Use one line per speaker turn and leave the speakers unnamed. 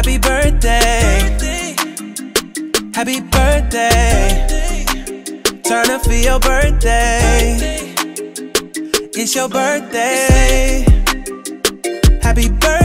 happy birthday. Happy birthday. Turn up for your birthday. It's your birthday. Happy birthday